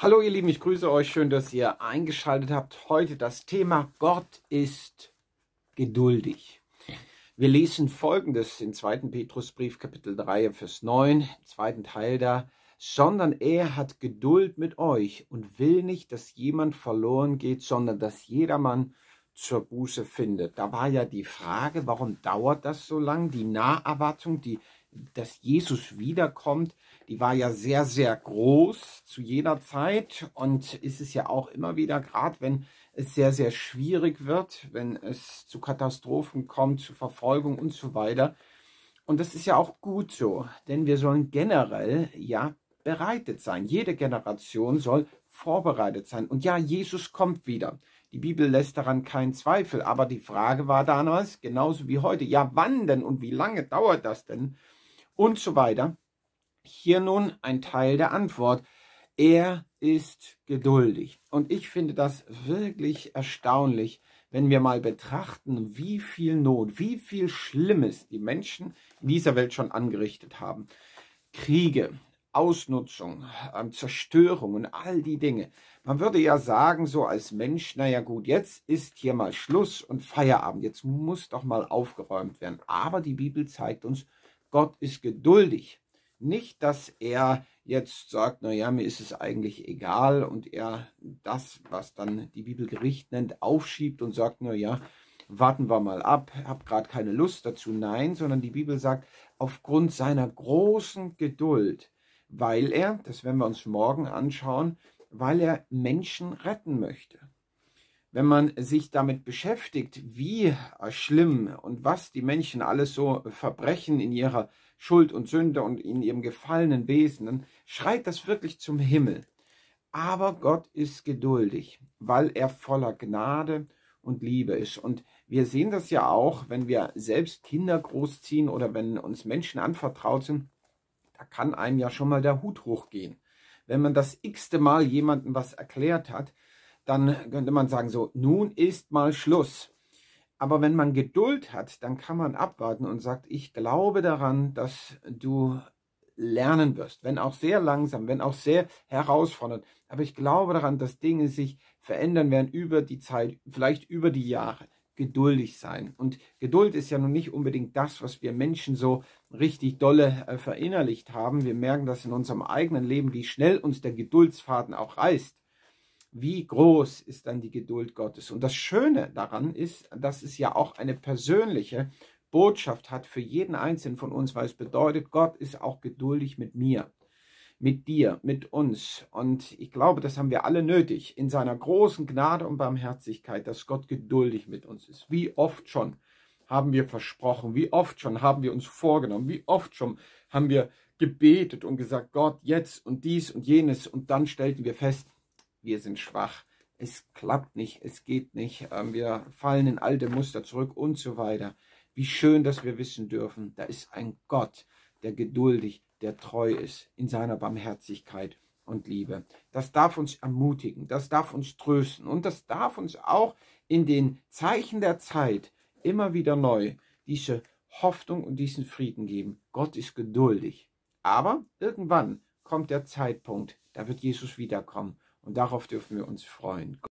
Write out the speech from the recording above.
Hallo ihr Lieben, ich grüße euch. Schön, dass ihr eingeschaltet habt. Heute das Thema Gott ist geduldig. Wir lesen folgendes in 2. Petrusbrief Kapitel 3 Vers 9, im zweiten Teil da. Sondern er hat Geduld mit euch und will nicht, dass jemand verloren geht, sondern dass jedermann zur Buße findet. Da war ja die Frage, warum dauert das so lang? Die Naherwartung, die, dass Jesus wiederkommt, die war ja sehr, sehr groß zu jeder Zeit und ist es ja auch immer wieder, gerade wenn es sehr, sehr schwierig wird, wenn es zu Katastrophen kommt, zu Verfolgung und so weiter. Und das ist ja auch gut so, denn wir sollen generell ja bereitet sein. Jede Generation soll vorbereitet sein. Und ja, Jesus kommt wieder. Die Bibel lässt daran keinen Zweifel. Aber die Frage war damals, genauso wie heute, ja, wann denn und wie lange dauert das denn? Und so weiter. Hier nun ein Teil der Antwort. Er ist geduldig. Und ich finde das wirklich erstaunlich, wenn wir mal betrachten, wie viel Not, wie viel Schlimmes die Menschen in dieser Welt schon angerichtet haben. Kriege, Ausnutzung, ähm, Zerstörung und all die Dinge. Man würde ja sagen, so als Mensch, naja gut, jetzt ist hier mal Schluss und Feierabend, jetzt muss doch mal aufgeräumt werden. Aber die Bibel zeigt uns, Gott ist geduldig. Nicht, dass er jetzt sagt, naja, mir ist es eigentlich egal und er das, was dann die Bibel Gericht nennt, aufschiebt und sagt, naja, warten wir mal ab, habe gerade keine Lust dazu. Nein, sondern die Bibel sagt, aufgrund seiner großen Geduld weil er, das werden wir uns morgen anschauen, weil er Menschen retten möchte. Wenn man sich damit beschäftigt, wie schlimm und was die Menschen alles so verbrechen in ihrer Schuld und Sünde und in ihrem gefallenen Wesen, dann schreit das wirklich zum Himmel. Aber Gott ist geduldig, weil er voller Gnade und Liebe ist. Und wir sehen das ja auch, wenn wir selbst Kinder großziehen oder wenn uns Menschen anvertraut sind, da kann einem ja schon mal der Hut hochgehen. Wenn man das x-te Mal jemandem was erklärt hat, dann könnte man sagen so, nun ist mal Schluss. Aber wenn man Geduld hat, dann kann man abwarten und sagt, ich glaube daran, dass du lernen wirst, wenn auch sehr langsam, wenn auch sehr herausfordernd. Aber ich glaube daran, dass Dinge sich verändern werden über die Zeit, vielleicht über die Jahre geduldig sein. Und Geduld ist ja nun nicht unbedingt das, was wir Menschen so richtig dolle äh, verinnerlicht haben. Wir merken das in unserem eigenen Leben, wie schnell uns der Geduldsfaden auch reißt. Wie groß ist dann die Geduld Gottes? Und das Schöne daran ist, dass es ja auch eine persönliche Botschaft hat für jeden Einzelnen von uns, weil es bedeutet, Gott ist auch geduldig mit mir mit dir, mit uns. Und ich glaube, das haben wir alle nötig, in seiner großen Gnade und Barmherzigkeit, dass Gott geduldig mit uns ist. Wie oft schon haben wir versprochen, wie oft schon haben wir uns vorgenommen, wie oft schon haben wir gebetet und gesagt, Gott, jetzt und dies und jenes. Und dann stellten wir fest, wir sind schwach. Es klappt nicht, es geht nicht. Ähm, wir fallen in alte Muster zurück und so weiter. Wie schön, dass wir wissen dürfen, da ist ein Gott, der geduldig, der treu ist in seiner Barmherzigkeit und Liebe. Das darf uns ermutigen, das darf uns trösten und das darf uns auch in den Zeichen der Zeit immer wieder neu diese Hoffnung und diesen Frieden geben. Gott ist geduldig. Aber irgendwann kommt der Zeitpunkt, da wird Jesus wiederkommen und darauf dürfen wir uns freuen.